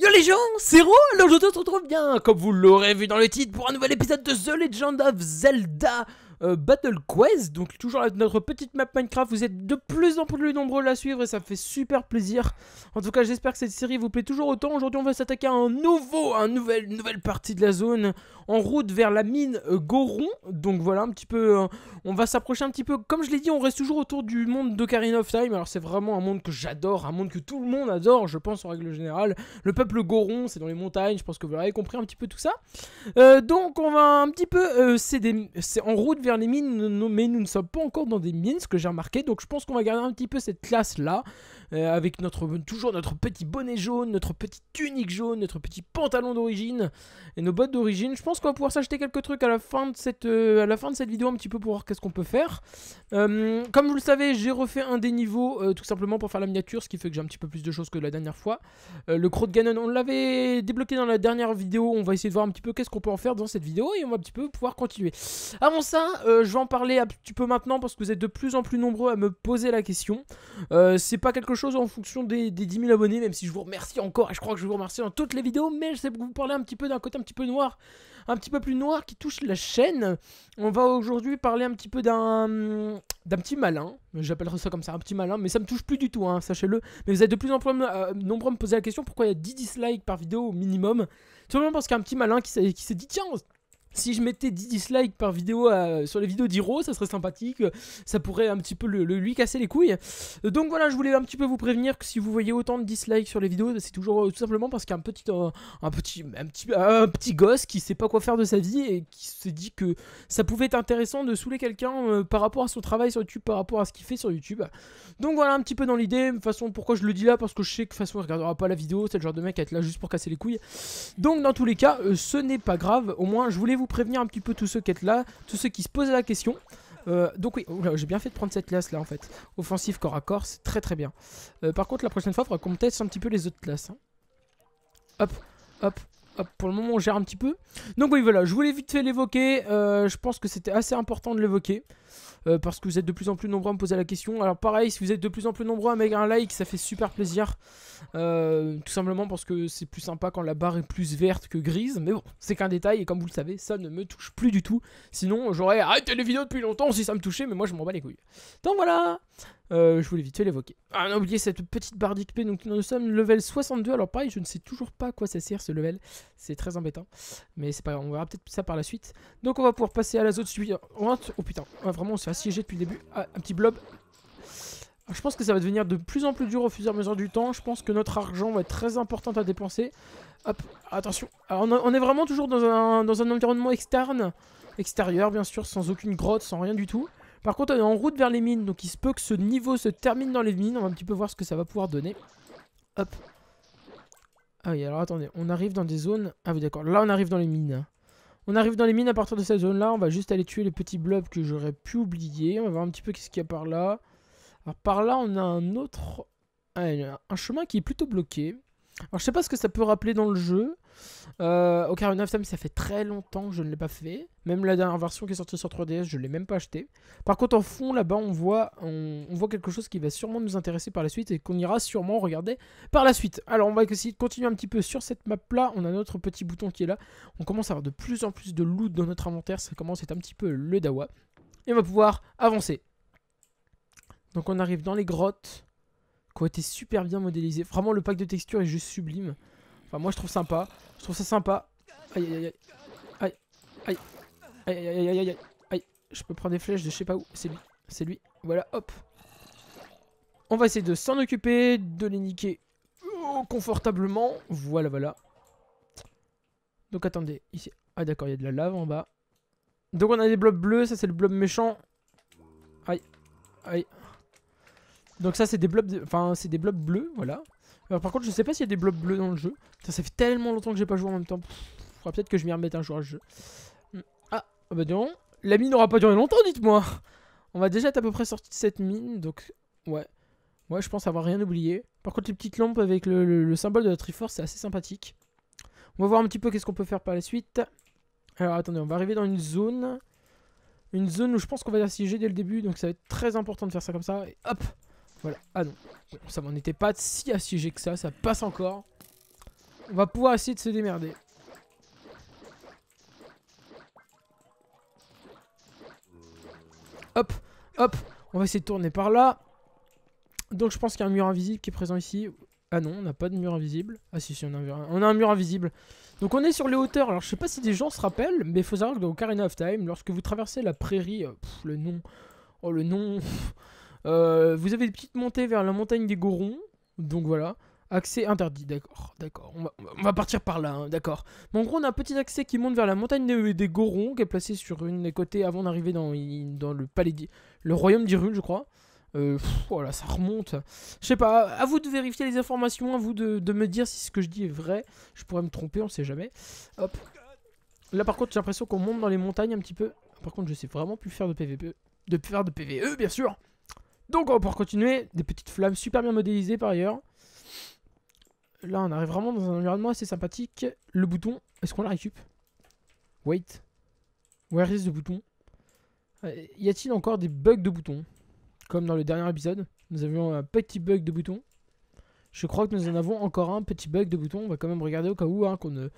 Yo les gens, c'est Ro, alors je te retrouve bien, comme vous l'aurez vu dans le titre, pour un nouvel épisode de The Legend of Zelda euh, Battle Quest. Donc toujours notre petite map Minecraft, vous êtes de plus en plus nombreux à la suivre et ça fait super plaisir. En tout cas, j'espère que cette série vous plaît toujours autant. Aujourd'hui, on va s'attaquer à un nouveau, un nouvel, une nouvelle partie de la zone en route vers la mine euh, Goron. Donc voilà, un petit peu, euh, on va s'approcher un petit peu. Comme je l'ai dit, on reste toujours autour du monde d'Ocarina of Time. Alors c'est vraiment un monde que j'adore, un monde que tout le monde adore, je pense en règle générale. Le peuple Goron, c'est dans les montagnes, je pense que vous avez compris un petit peu tout ça. donc on va un petit peu, c'est en route vers les mines, mais nous ne sommes pas encore dans des mines, ce que j'ai remarqué. Donc je pense qu'on va garder un petit peu cette classe-là, euh, avec toujours notre petit bonnet jaune, notre petite tunique jaune, notre petit pantalon d'origine et nos bottes d'origine. Je pense qu'on va pouvoir s'acheter quelques trucs à la fin de cette, euh, à la fin de cette vidéo, un petit peu pour voir qu'est-ce qu'on peut faire. Euh, comme vous le savez, j'ai refait un des niveaux, tout simplement pour faire la miniature, ce qui fait que j'ai un petit peu plus de choses que la dernière fois. le croc de Ganon, on l'avait débloqué dans la dernière vidéo. On va essayer de voir un petit peu qu'est-ce qu'on peut en faire dans cette vidéo et on va un petit peu pouvoir continuer. Avant ça, je vais en parler un petit peu maintenant parce que vous êtes de plus en plus nombreux à me poser la question. c'est pas quelque chose en fonction des, des 10 000 abonnés, même si je vous remercie encore, et je crois que je vous remercie dans toutes les vidéos, mais je sais que vous parlez un petit peu d'un côté un petit peu noir, un petit peu plus noir qui touche la chaîne. On va aujourd'hui parler un petit peu d'un d'un petit malin, j'appellerai ça comme ça, un petit malin, mais ça me touche plus du tout, hein, sachez-le. Mais vous êtes de plus en plus euh, nombreux à me poser la question pourquoi il y a 10 dislikes par vidéo au minimum? Tout parce qu'il petit malin qui s'est dit tiens, si je mettais 10 dislikes par vidéo euh, sur les vidéos d'Hiro, ça serait sympathique. Ça pourrait un petit peu le, lui casser les couilles. Donc voilà, je voulais un petit peu vous prévenir que si vous voyez autant de dislikes sur les vidéos, c'est toujours euh, tout simplement parce qu'il y a un petit, euh, un, un, petit, un petit gosse qui sait pas quoi faire de sa vie et qui s'est dit que ça pouvait être intéressant de saouler quelqu'un par rapport à son travail sur YouTube, par rapport à ce qu'il fait sur YouTube. Donc voilà, un petit peu dans l'idée. De toute façon, pourquoi je le dis là? Parce que je sais que de toute façon, il regardera pas la vidéo. C'est le genre de mec à être là juste pour casser les couilles. Donc dans tous les cas, ce n'est pas grave. Au moins, je voulais vous prévenir un petit peu tous ceux qui sont là, tous ceux qui se posent la question. Euh, donc oui, j'ai bien fait de prendre cette classe là en fait. Offensif corps à corps, c'est très très bien. Euh, par contre la prochaine fois, il faudra qu'on teste un petit peu les autres classes. Hein. Hop, hop, hop. Pour le moment on gère un petit peu. Donc oui voilà, je voulais vite fait l'évoquer. Euh, je pense que c'était assez important de l'évoquer. Euh, parce que vous êtes de plus en plus nombreux à me poser la question. Alors pareil, si vous êtes de plus en plus nombreux à mettre un like, ça fait super plaisir. Euh, tout simplement parce que c'est plus sympa quand la barre est plus verte que grise. Mais bon, c'est qu'un détail et comme vous le savez, ça ne me touche plus du tout. Sinon, j'aurais arrêté les vidéos depuis longtemps si ça me touchait, mais moi je m'en bats les couilles. Donc voilà euh, je voulais vite fait l'évoquer. Ah, on a oublié cette petite barre d'XP, donc nous sommes level 62. Alors pareil, je ne sais toujours pas à quoi ça sert ce level. C'est très embêtant. Mais c'est pas grave, on verra peut-être ça par la suite. Donc on va pouvoir passer à la zone suivante. Oh putain, vraiment on s'est assiégé depuis le début. Ah, un petit blob. je pense que ça va devenir de plus en plus dur au fur et à mesure du temps. Je pense que notre argent va être très important à dépenser. Hop, attention. Alors on, est vraiment toujours dans un, dans un environnement externe. Extérieur bien sûr, sans aucune grotte, sans rien du tout. Par contre, on est en route vers les mines, donc il se peut que ce niveau se termine dans les mines. On va un petit peu voir ce que ça va pouvoir donner. Hop. Ah oui, alors attendez, on arrive dans des zones... Ah oui, d'accord, là on arrive dans les mines. On arrive dans les mines à partir de cette zone-là. On va juste aller tuer les petits blobs que j'aurais pu oublier. On va voir un petit peu qu'est-ce qu'il y a par là. Par là, on a un autre... Ah, un chemin qui est plutôt bloqué. Alors je sais pas ce que ça peut rappeler dans le jeu. Euh, Ocarina of Time, ça fait très longtemps que je ne l'ai pas fait. Même la dernière version qui est sortie sur 3DS, je ne l'ai même pas acheté. Par contre, en fond, là-bas, on voit, on, voit quelque chose qui va sûrement nous intéresser par la suite et qu'on ira sûrement regarder par la suite. Alors, on va essayer de continuer un petit peu sur cette map-là. On a notre petit bouton qui est là. On commence à avoir de plus en plus de loot dans notre inventaire. Ça commence à être un petit peu le dawa. Et on va pouvoir avancer. Donc, on arrive dans les grottes qui été super bien modélisées. Vraiment, le pack de textures est juste sublime. Enfin, moi, je trouve sympa. Je trouve ça sympa. Aïe, aïe, aïe. Aïe, aïe. Aïe, aïe, aïe, aïe, aïe. Je peux prendre des flèches de je sais pas où. C'est lui. C'est lui. Voilà, hop. On va essayer de s'en occuper, de les niquer confortablement. Voilà, voilà. Donc, attendez. Ici. Ah, d'accord, il y a de la lave en bas. Donc, on a des blobs bleus. Ça, c'est le blob méchant. Aïe. Aïe. Donc, ça, c'est des blobs... Enfin, c'est des blobs bleus, voilà. Par contre je sais pas s'il y a des blocs bleus dans le jeu. Ça, fait tellement longtemps que j'ai pas joué en même temps. Faudra peut-être que je m'y remette un jour à ce jeu. Hmm. Ah, ah, bah non. La mine n'aura pas duré longtemps, dites-moi. On va déjà être à peu près sorti de cette mine. Donc ouais. Ouais, je pense avoir rien oublié. Par contre les petites lampes avec le, symbole de la Triforce, c'est assez sympathique. On va voir un petit peu qu'est-ce qu'on peut faire par la suite. Alors attendez, on va arriver dans une zone. Une zone où je pense qu'on va assiéger dès le début. Donc ça va être très important de faire ça comme ça. Et hop voilà. Ah non. ça m'en était pas si assiégé que ça. Ça passe encore. On va pouvoir essayer de se démerder. Hop, hop. On va essayer de tourner par là. Donc je pense qu'il y a un mur invisible qui est présent ici. Ah non, on n'a pas de mur invisible. Ah si, si, on a, un mur, invisible. Donc on est sur les hauteurs. Alors je sais pas si des gens se rappellent, mais il faut savoir que dans Ocarina of Time, lorsque vous traversez la prairie, euh, le nom, oh le nom, euh, vous avez des petites montées vers la montagne des Gorons. Donc voilà. Accès interdit, d'accord, d'accord. On va, partir par là, hein, d'accord. Mais en gros, on a un petit accès qui monte vers la montagne des, Gorons, qui est placé sur une des côtés avant d'arriver dans, le palais, le royaume d'Irul, je crois. Euh, voilà, ça remonte. Je sais pas, à vous de vérifier les informations, à vous de, me dire si ce que je dis est vrai. Je pourrais me tromper, on sait jamais. Hop. Là par contre, j'ai l'impression qu'on monte dans les montagnes un petit peu. Par contre, je sais vraiment plus faire de PVP. De faire de PVE, bien sûr. Donc on va pouvoir continuer. Des petites flammes super bien modélisées par ailleurs. Là, on arrive vraiment dans un environnement assez sympathique. Le bouton, est-ce qu'on la récup? Wait. Where is the bouton? Euh, Y a-t-il encore des bugs de boutons? Comme dans le dernier épisode, nous avions un petit bug de bouton. Je crois que nous en avons encore un petit bug de bouton. On va quand même regarder au cas où hein, qu'on ne,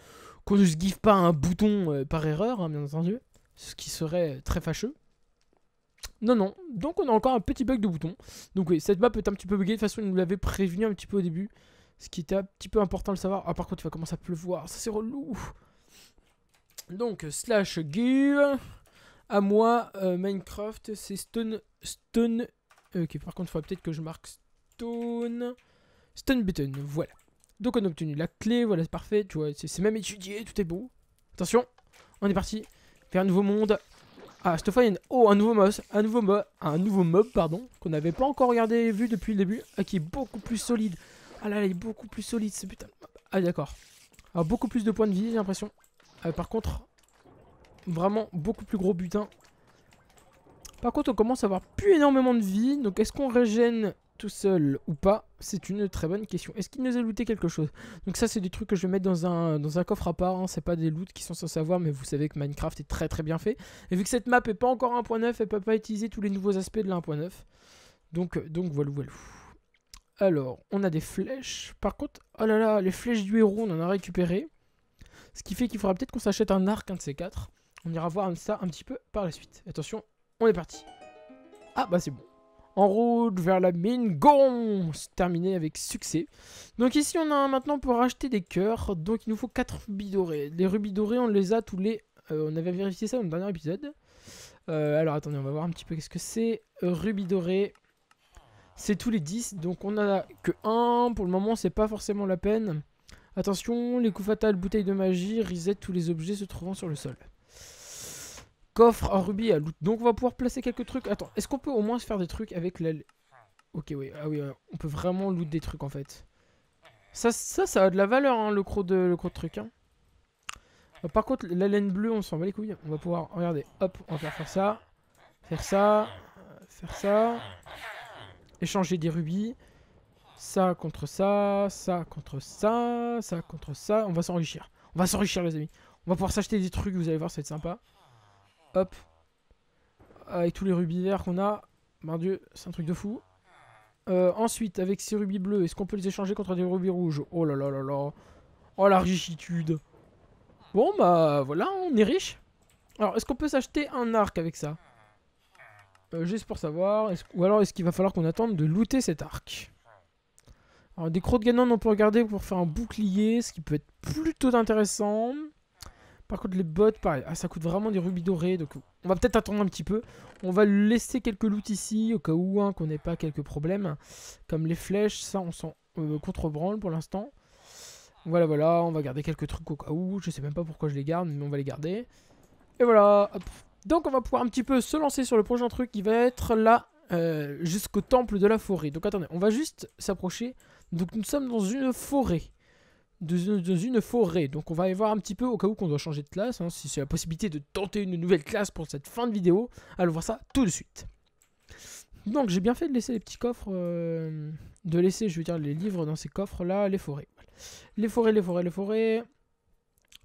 se give pas un bouton euh, par erreur, hein, bien entendu. Ce qui serait très fâcheux. Non, non. Donc on a encore un petit bug de bouton. Donc oui, cette map est un petit peu buggée. De toute façon, il nous l'avait prévenu un petit peu au début. Ce qui était un petit peu important de savoir. Ah, par contre, il va commencer à pleuvoir. Ça, c'est relou. Donc, slash give. À moi, euh, Minecraft, c'est Stone, Stone Ok, par contre, il faudrait peut-être que je marque Stone. Stone Button, voilà. Donc on a obtenu la clé, voilà, c'est parfait. Tu vois, c'est même étudié, tout est beau. Attention, on est parti vers un nouveau monde. Ah, cette fois, il y a oh, un nouveau mob, un nouveau mob, un nouveau mob, pardon, qu'on n'avait pas encore regardé, vu depuis le début, ah, qui est beaucoup plus solide. Ah là là, il est beaucoup plus solide, ce putain. Ah d'accord. Alors beaucoup plus de points de vie, j'ai l'impression. Ah, par contre, vraiment beaucoup plus gros butin. Par contre, on commence à avoir plus énormément de vie. Donc, est-ce qu'on régène tout seul ou pas C'est une très bonne question. Est-ce qu'il nous a looté quelque chose? Donc ça, c'est des trucs que je vais mettre dans un, dans un coffre à part. Hein. C'est pas des loots qui sont sans savoir, mais vous savez que Minecraft est très très bien fait. Et vu que cette map est pas encore 1.9, elle peut pas utiliser tous les nouveaux aspects de la 1.9. Donc, donc voilà, voilà. Alors, on a des flèches. Par contre, oh là là, les flèches du héros, on en a récupéré. Ce qui fait qu'il faudra peut-être qu'on s'achète un arc, un de ces quatre. On ira voir ça un petit peu par la suite. Attention, on est parti. Ah bah c'est bon. En route vers la mine, go C'est terminé avec succès. Donc ici on a maintenant pour racheter des cœurs. Donc il nous faut 4 rubis dorés. Les rubis dorés on les a tous les... Euh, on avait vérifié ça dans le dernier épisode. Euh, alors attendez on va voir un petit peu qu'est-ce que c'est. rubis dorés. C'est tous les 10. Donc on a que 1. Pour le moment c'est pas forcément la peine. Attention, les coups fatals, bouteilles de magie, reset tous les objets se trouvant sur le sol. Coffre un rubis à loot. Donc on va pouvoir placer quelques trucs. Attends, est-ce qu'on peut au moins se faire des trucs avec la... Ok, oui, ah oui, on peut vraiment loot des trucs en fait. Ça, ça, ça a de la valeur, hein, le croc de, le de truc. Hein. Euh, par contre, la laine bleue, on s'en va les couilles. On va pouvoir, regardez, hop, on va faire ça, faire ça, faire ça, échanger des rubis, ça contre ça, ça contre ça, ça contre ça. On va s'enrichir. On va s'enrichir, les amis. On va pouvoir s'acheter des trucs, vous allez voir, ça va être sympa. Hop. Avec tous les rubis verts qu'on a. Mon dieu, c'est un truc de fou. Euh, ensuite, avec ces rubis bleus, est-ce qu'on peut les échanger contre des rubis rouges? Oh là là là là. Oh la richitude. Bon bah voilà, on est riche. Alors, est-ce qu'on peut s'acheter un arc avec ça? Euh, Juste pour savoir. Ou alors est-ce qu'il va falloir qu'on attende de looter cet arc? Alors, des crocs de ganon, on peut regarder pour faire un bouclier, ce qui peut être plutôt intéressant. Par contre, les bottes, pareil. Ah, ça coûte vraiment des rubis dorés. Donc, on va peut-être attendre un petit peu. On va laisser quelques loots ici, au cas où hein, qu'on n'ait pas quelques problèmes. Comme les flèches, ça, on s'en euh, contre-branle pour l'instant. Voilà, voilà. On va garder quelques trucs au cas où. Je sais même pas pourquoi je les garde, mais on va les garder. Et voilà. Donc, on va pouvoir un petit peu se lancer sur le prochain truc qui va être là, euh, jusqu'au temple de la forêt. Donc, attendez. On va juste s'approcher. Donc, nous sommes dans une forêt dans une forêt. Donc on va aller voir un petit peu au cas où qu'on doit changer de classe, hein, si c'est la possibilité de tenter une nouvelle classe pour cette fin de vidéo. Allons voir ça tout de suite. Donc j'ai bien fait de laisser les petits coffres, euh, de laisser je veux dire les livres dans ces coffres là, les forêts. Les forêts, les forêts, les forêts.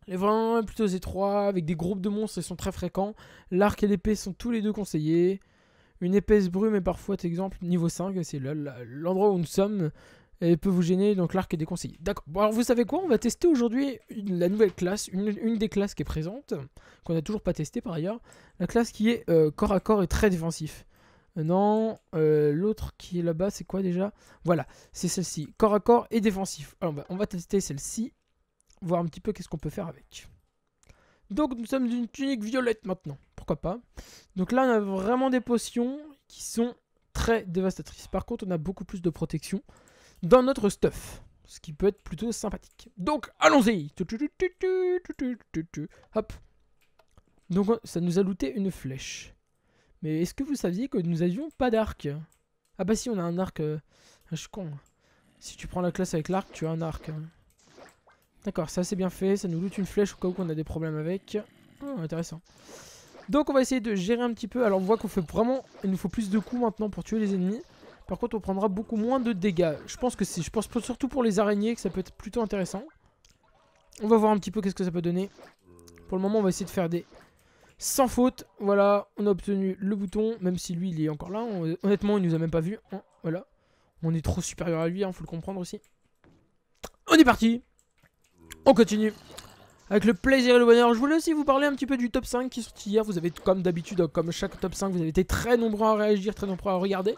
Les vins plutôt étroits, avec des groupes de monstres, ils sont très fréquents. L'arc et l'épée sont tous les deux conseillés. Une épaisse brume est parfois, exemple, niveau 5, c'est l'endroit où nous sommes. Elle peut vous gêner, donc l'arc est déconseillé. D'accord. Bon, alors vous savez quoi? On va tester aujourd'hui la nouvelle classe, une, des classes qui est présente, qu'on n'a toujours pas testé par ailleurs. La classe qui est euh, corps à corps et très défensif. Euh, non, euh, l'autre qui est là-bas, c'est quoi déjà? Voilà, c'est celle-ci. Corps à corps et défensif. Alors on va, tester celle-ci, voir un petit peu qu'est-ce qu'on peut faire avec. Donc nous sommes d'une tunique violette maintenant, pourquoi pas? Donc là on a vraiment des potions qui sont très dévastatrices. Par contre on a beaucoup plus de protection dans notre stuff. Ce qui peut être plutôt sympathique. Donc, allons-y Hop. Donc, ça nous a looté une flèche. Mais est-ce que vous saviez que nous avions pas d'arc? Ah bah si, on a un arc. Euh, ah, je suis con. Si tu prends la classe avec l'arc, tu as un arc. D'accord, ça c'est bien fait. Ça nous loot une flèche au cas où on a des problèmes avec. Oh, intéressant. Donc on va essayer de gérer un petit peu. Alors on voit qu'on fait vraiment... Il nous faut plus de coups maintenant pour tuer les ennemis. Par contre, on prendra beaucoup moins de dégâts. Je pense que c'est, je pense surtout pour les araignées que ça peut être plutôt intéressant. On va voir un petit peu qu'est-ce que ça peut donner. Pour le moment, on va essayer de faire des sans faute. Voilà, on a obtenu le bouton, même si lui, il est encore là. honnêtement, il nous a même pas vu. Hein, voilà. On est trop supérieur à lui, il hein, faut le comprendre aussi. On est parti On continue avec le plaisir et le bonheur. Je voulais aussi vous parler un petit peu du top 5 qui est sorti hier. Vous avez, comme d'habitude, comme chaque top 5, vous avez été très nombreux à réagir, très nombreux à regarder.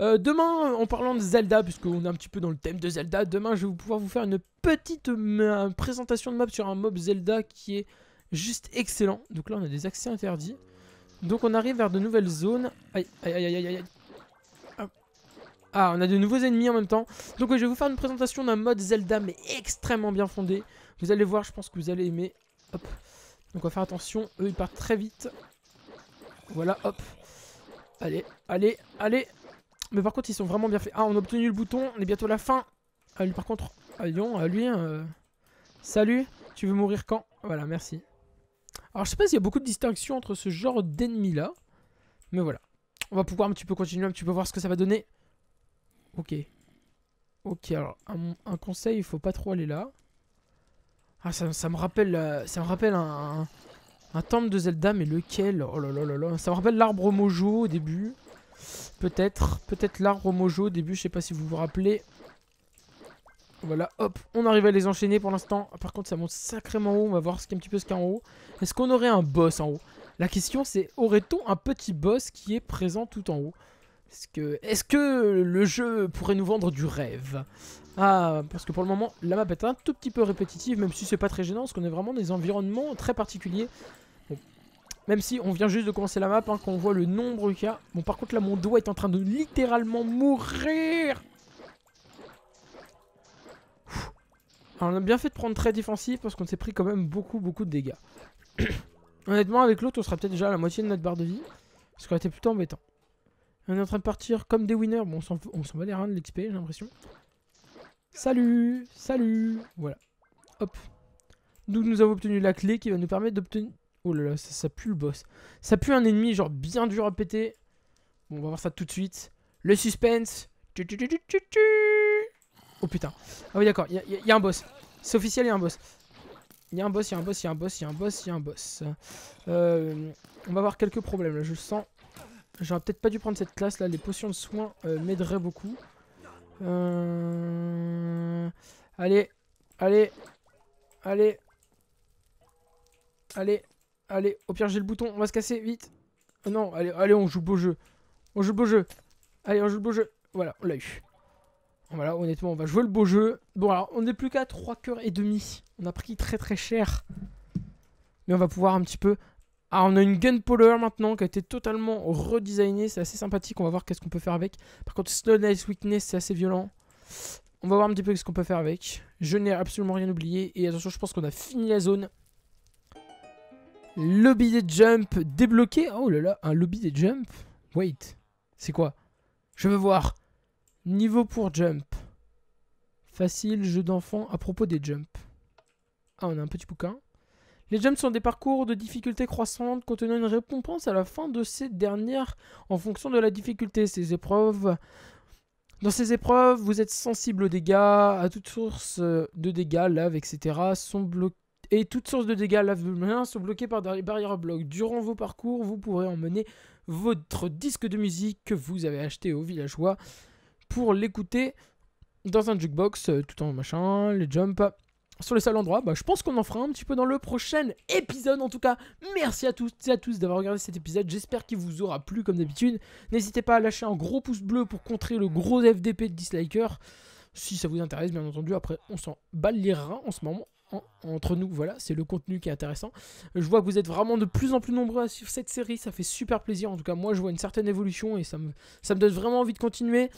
Euh, demain, en parlant de Zelda, puisqu'on est un petit peu dans le thème de Zelda, demain je vais pouvoir vous faire une petite présentation de map sur un mob Zelda qui est juste excellent. Donc là, on a des accès interdits. Donc on arrive vers de nouvelles zones. Aïe, aïe, aïe, aïe, aïe. Ah, on a de nouveaux ennemis en même temps. Donc je vais vous faire une présentation d'un mode Zelda, mais extrêmement bien fondé. Vous allez voir, je pense que vous allez aimer. Hop. Donc on va faire attention. Eux, ils partent très vite. Voilà, hop. Allez, allez, allez. Mais par contre, ils sont vraiment bien faits. Ah, on a obtenu le bouton. On est bientôt à la fin. Ah, lui, par contre, ah, à lui, euh, salut. Tu veux mourir quand? Voilà, merci. Alors, je sais pas s'il y a beaucoup de distinction entre ce genre d'ennemis-là. Mais voilà. On va pouvoir un petit peu continuer, un petit peu voir ce que ça va donner. Ok. Ok, alors, un, un conseil, il faut pas trop aller là. Ah, ça, me rappelle, euh, ça me rappelle un, temple de Zelda, mais lequel? Oh là là là là. Ça me rappelle l'arbre Mojo au début. Peut-être, peut-être l'arbre Mojo au début, je sais pas si vous vous rappelez. Voilà, hop, on arrive à les enchaîner pour l'instant. Par contre, ça monte sacrément haut, on va voir ce qu'il y un petit peu ce qu'il y a en haut. Est-ce qu'on aurait un boss en haut? La question c'est, aurait-on un petit boss qui est présent tout en haut? Est-ce que, le jeu pourrait nous vendre du rêve? Ah, parce que pour le moment, la map est un tout petit peu répétitive, même si c'est pas très gênant, parce qu'on est vraiment dans des environnements très particuliers. Même si on vient juste de commencer la map, hein, qu'on voit le nombre qu'il y a. Bon, par contre, là, mon doigt est en train de littéralement mourir. On a bien fait de prendre très défensif, parce qu'on s'est pris quand même beaucoup, beaucoup de dégâts. Honnêtement, avec l'autre, on sera peut-être déjà à la moitié de notre barre de vie. Ce qui aurait été plutôt embêtant. On est en train de partir comme des winners. Bon, on s'en va les reins de l'XP, j'ai l'impression. Salut Salut Voilà. Hop. Nous avons obtenu la clé qui va nous permettre d'obtenir... Oh là là, ça, pue le boss. Ça pue un ennemi genre bien dur à péter. Bon, on va voir ça tout de suite. Le suspense. Oh putain. Ah oui d'accord, il y, a un boss. C'est officiel, il y a un boss. Il y a un boss, il y a un boss, il y a un boss, il y a un boss, il y a un boss. Euh, on va avoir quelques problèmes là, je le sens. J'aurais peut-être pas dû prendre cette classe là, les potions de soins euh, m'aideraient beaucoup. Euh... Allez, allez, allez, allez, allez. Au pire, j'ai le bouton. On va se casser vite. Oh non, allez, allez, on joue beau jeu. On joue beau jeu. Allez, on joue le beau jeu. Voilà, on l'a eu. Voilà, honnêtement, on va jouer le beau jeu. Bon, alors, on n'est plus qu'à 3 cœurs et demi. On a pris très très cher. Mais on va pouvoir un petit peu ah, on a une Gunpowder maintenant qui a été totalement redesignée. C'est assez sympathique. On va voir qu'est-ce qu'on peut faire avec. Par contre, Slowness Weakness, c'est assez violent. On va voir un petit peu ce qu'on peut faire avec. Je n'ai absolument rien oublié. Et attention, je pense qu'on a fini la zone. Lobby des jump débloqué. Oh là là, un lobby des jump. Wait, c'est quoi? Je veux voir. Niveau pour jump. Facile, jeu d'enfant à propos des jumps. Ah, on a un petit bouquin. Les jumps sont des parcours de difficulté croissante contenant une récompense à la fin de ces dernières en fonction de la difficulté. Ces épreuves... Dans ces épreuves, vous êtes sensible aux dégâts, à toutes sources de dégâts, lave, etc. et toutes sources de dégâts lave sont bloquées par des barrières à blocs. Durant vos parcours, vous pourrez emmener votre disque de musique que vous avez acheté au villageois pour l'écouter dans un jukebox, euh, tout en machin, les jumps sur les seuls endroits, bah, je pense qu'on en fera un petit peu dans le prochain épisode. En tout cas, merci à tous et à tous d'avoir regardé cet épisode. J'espère qu'il vous aura plu comme d'habitude. N'hésitez pas à lâcher un gros pouce bleu pour contrer le gros FDP de disliker. Si ça vous intéresse, bien entendu. Après, on s'en bat en ce moment. entre nous, voilà, c'est le contenu qui est intéressant. Je vois que vous êtes vraiment de plus en plus nombreux à suivre cette série, ça fait super plaisir. En tout cas, moi, je vois une certaine évolution et ça me, ça me donne vraiment envie de continuer.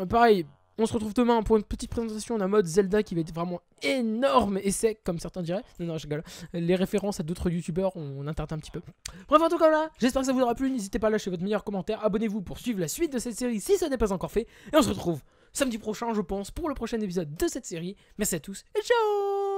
Euh, pareil, on se retrouve demain pour une petite présentation d'un mode Zelda qui va être vraiment énorme et sec, comme certains diraient. Non, non, je rigole. Les références à d'autres youtubeurs, on interdit un petit peu. Bref, en tout cas, là, j'espère que ça vous aura plu. N'hésitez pas à lâcher votre meilleur commentaire. Abonnez-vous pour suivre la suite de cette série si ça n'est pas encore fait. Et on se retrouve samedi prochain, je pense, pour le prochain épisode de cette série. Merci à tous et ciao